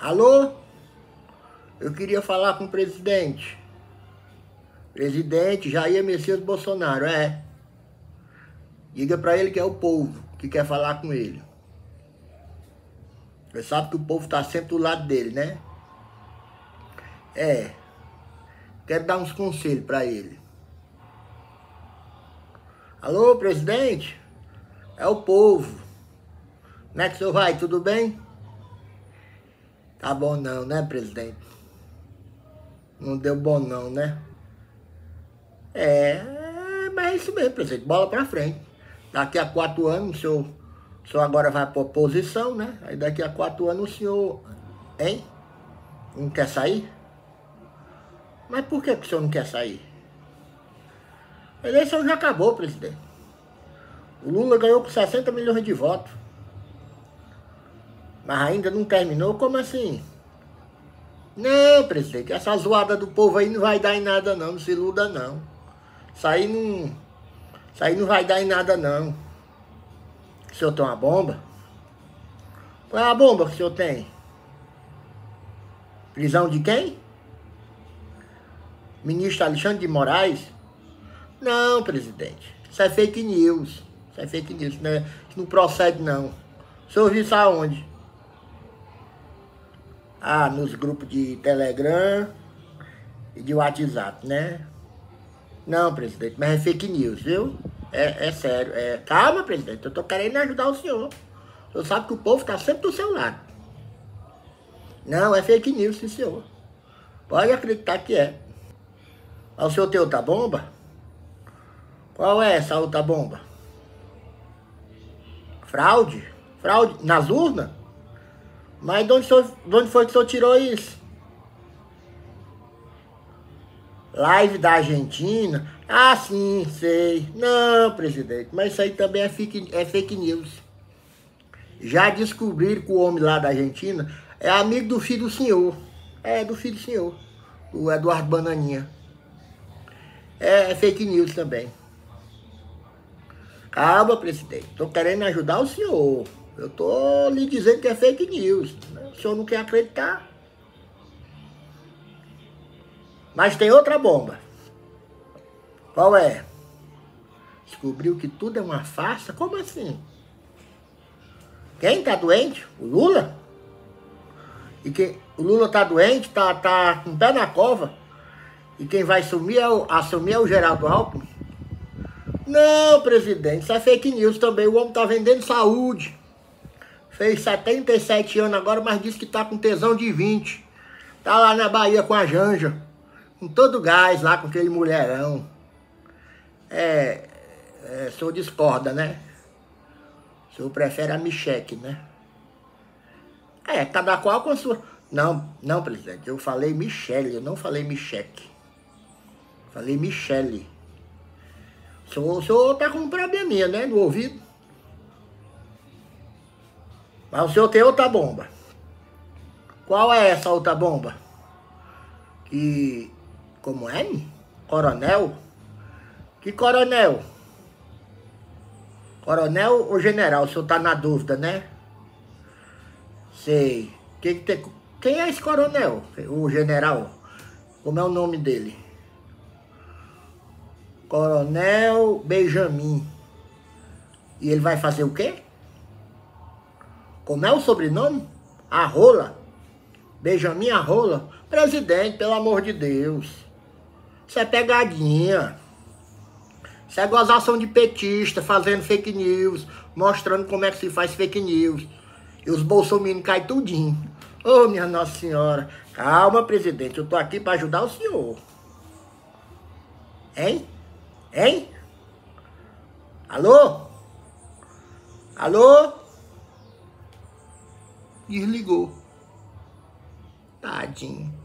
Alô? Eu queria falar com o presidente. Presidente Jair Messias Bolsonaro, é. Diga pra ele que é o povo que quer falar com ele. Você sabe que o povo tá sempre do lado dele, né? É. Quero dar uns conselhos pra ele. Alô, presidente? É o povo. Como é que o senhor vai? Tudo bem? Tá bom não, né, presidente? Não deu bom não, né? É, mas é isso mesmo, presidente. Bola pra frente. Daqui a quatro anos o senhor, o senhor agora vai pra oposição, né? Aí daqui a quatro anos o senhor, hein? Não quer sair? Mas por que, que o senhor não quer sair? A eleição já acabou, presidente. O Lula ganhou com 60 milhões de votos. Mas ainda não terminou? Como assim? Não, presidente, essa zoada do povo aí não vai dar em nada não, não se iluda não. Isso aí não. Isso aí não vai dar em nada não. O senhor tem uma bomba? Qual é a bomba que o senhor tem? Prisão de quem? Ministro Alexandre de Moraes? Não, presidente. Isso é fake news. Isso é fake news. Isso não, é, isso não procede, não. O senhor viu isso aonde? Ah, nos grupos de Telegram e de WhatsApp, né? Não, presidente, mas é fake news, viu? É, é sério. É... Calma, presidente, eu tô querendo ajudar o senhor. O senhor sabe que o povo tá sempre do seu lado. Não, é fake news, sim, senhor. Pode acreditar que é. Mas o senhor tem outra bomba? Qual é essa outra bomba? Fraude? Fraude nas urnas? Mas de onde, senhor, de onde foi que o senhor tirou isso? Live da Argentina? Ah, sim, sei. Não, presidente, mas isso aí também é fake, é fake news. Já descobriram que o homem lá da Argentina é amigo do filho do senhor. É, do filho do senhor. O Eduardo Bananinha. É, é fake news também. Calma, presidente. Tô querendo ajudar o senhor. Eu tô lhe dizendo que é fake news. O senhor não quer acreditar? Mas tem outra bomba. Qual é? Descobriu que tudo é uma farsa? Como assim? Quem tá doente? O Lula? E quem, o Lula tá doente, tá, tá com o pé na cova. E quem vai assumir é o, assumir é o Geraldo Alckmin? Não, presidente, isso é fake news também. O homem tá vendendo saúde. Fez 77 anos agora, mas disse que tá com tesão de 20. Tá lá na Bahia com a Janja. Com todo gás lá, com aquele mulherão. É. é o senhor discorda, né? O senhor prefere a Micheque, né? É, cada qual com sua. Não, não, presidente. Eu falei Michele, eu não falei Micheque. Falei Michele. O senhor, o senhor tá com um probleminha, né? No ouvido. Mas o senhor tem outra bomba. Qual é essa outra bomba? Que. Como é? Coronel? Que coronel? Coronel ou general? O senhor tá na dúvida, né? Sei. Que que tem... Quem é esse coronel? O general? Como é o nome dele? Coronel Benjamin. E ele vai fazer o quê? Como é o sobrenome? Arrola. Benjamin Arrola. Presidente, pelo amor de Deus. Isso é pegadinha. Isso é gozação de petista, fazendo fake news, mostrando como é que se faz fake news. E os bolsominions caem tudinho. Ô, oh, minha Nossa Senhora. Calma, presidente. Eu tô aqui para ajudar o senhor. Hein? Hein? Alô? Alô? Desligou. Tadinho.